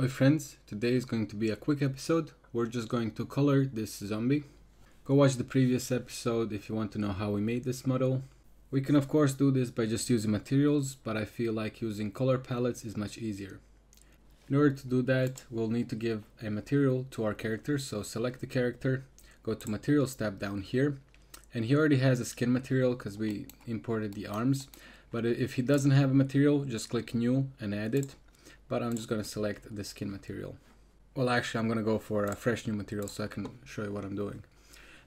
Hi friends, today is going to be a quick episode. We're just going to color this zombie. Go watch the previous episode if you want to know how we made this model. We can of course do this by just using materials, but I feel like using color palettes is much easier. In order to do that, we'll need to give a material to our character, so select the character, go to materials tab down here, and he already has a skin material because we imported the arms, but if he doesn't have a material, just click new and add it but I'm just going to select the skin material. Well, actually, I'm going to go for a fresh new material so I can show you what I'm doing.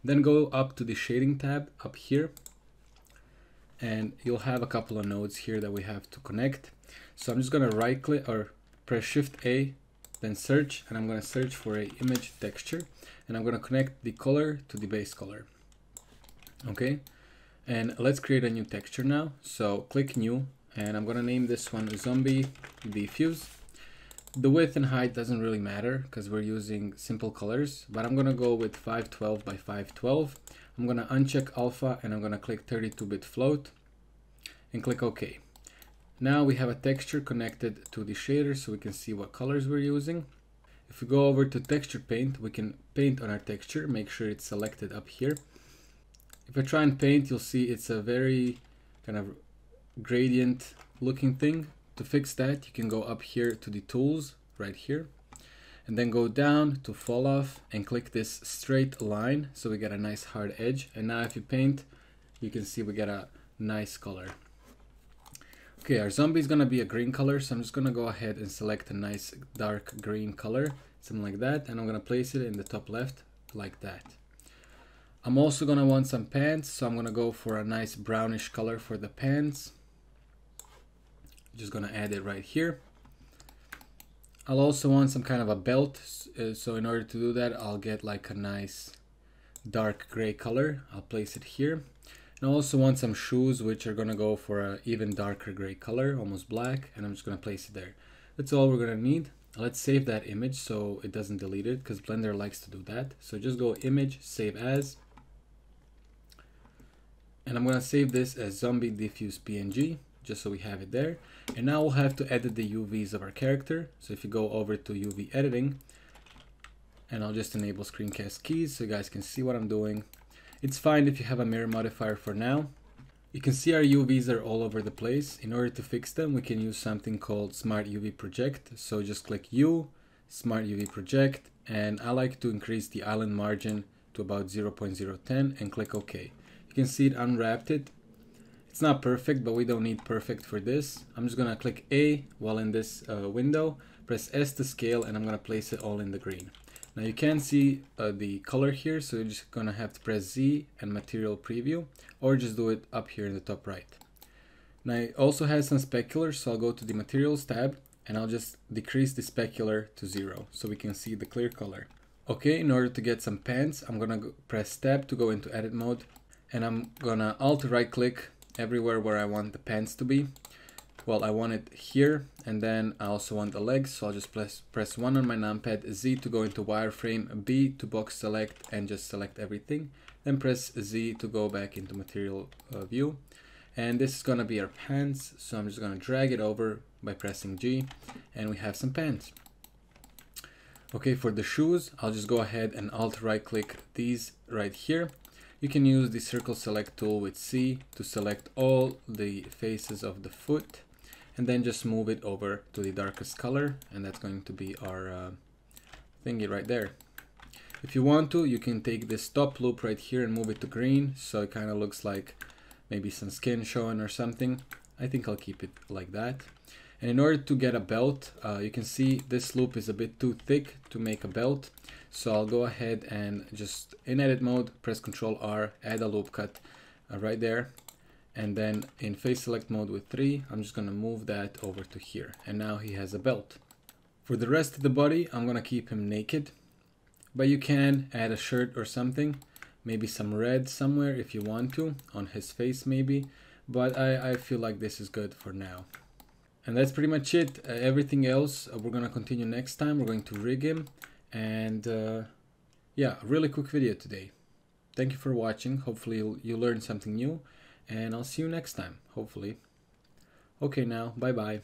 Then go up to the shading tab up here and you'll have a couple of nodes here that we have to connect. So I'm just going to right click or press shift A, then search, and I'm going to search for a image texture and I'm going to connect the color to the base color. Okay. And let's create a new texture now. So click new and I'm gonna name this one zombie diffuse. The width and height doesn't really matter because we're using simple colors, but I'm gonna go with 512 by 512. I'm gonna uncheck alpha and I'm gonna click 32-bit float and click OK. Now we have a texture connected to the shader so we can see what colors we're using. If we go over to texture paint, we can paint on our texture, make sure it's selected up here. If I try and paint, you'll see it's a very kind of gradient looking thing. To fix that, you can go up here to the tools right here. And then go down to fall off and click this straight line so we get a nice hard edge. And now if you paint you can see we get a nice color. Okay our zombie is gonna be a green color so I'm just gonna go ahead and select a nice dark green color something like that. And I'm gonna place it in the top left like that. I'm also gonna want some pants so I'm gonna go for a nice brownish color for the pants just gonna add it right here. I'll also want some kind of a belt. Uh, so in order to do that, I'll get like a nice dark gray color. I'll place it here. And I also want some shoes, which are gonna go for an even darker gray color, almost black. And I'm just gonna place it there. That's all we're gonna need. Let's save that image so it doesn't delete it because Blender likes to do that. So just go image, save as. And I'm gonna save this as zombie diffuse PNG just so we have it there. And now we'll have to edit the UVs of our character. So if you go over to UV editing, and I'll just enable screencast keys so you guys can see what I'm doing. It's fine if you have a mirror modifier for now. You can see our UVs are all over the place. In order to fix them, we can use something called Smart UV Project. So just click U, Smart UV Project, and I like to increase the island margin to about 0.010 and click OK. You can see it unwrapped it it's not perfect, but we don't need perfect for this. I'm just gonna click A while in this uh, window, press S to scale, and I'm gonna place it all in the green. Now you can see uh, the color here, so you're just gonna have to press Z and material preview, or just do it up here in the top right. Now it also has some specular, so I'll go to the materials tab, and I'll just decrease the specular to zero, so we can see the clear color. Okay, in order to get some pants, I'm gonna press tab to go into edit mode, and I'm gonna alt right click everywhere where I want the pants to be. Well, I want it here, and then I also want the legs, so I'll just press, press 1 on my numpad, Z to go into wireframe, B to box select, and just select everything. Then press Z to go back into material uh, view. And this is gonna be our pants, so I'm just gonna drag it over by pressing G, and we have some pants. Okay, for the shoes, I'll just go ahead and alt right click these right here you can use the circle select tool with C to select all the faces of the foot and then just move it over to the darkest color and that's going to be our uh, thingy right there. If you want to, you can take this top loop right here and move it to green so it kind of looks like maybe some skin showing or something. I think I'll keep it like that. And in order to get a belt, uh, you can see this loop is a bit too thick to make a belt. So I'll go ahead and just in edit mode, press Ctrl R, add a loop cut uh, right there. And then in face select mode with three, I'm just gonna move that over to here. And now he has a belt. For the rest of the body, I'm gonna keep him naked, but you can add a shirt or something, maybe some red somewhere if you want to, on his face maybe, but I, I feel like this is good for now. And that's pretty much it. Uh, everything else uh, we're gonna continue next time. We're going to rig him. And uh, yeah, really quick video today. Thank you for watching. Hopefully you, you learned something new. And I'll see you next time, hopefully. Okay now, bye-bye.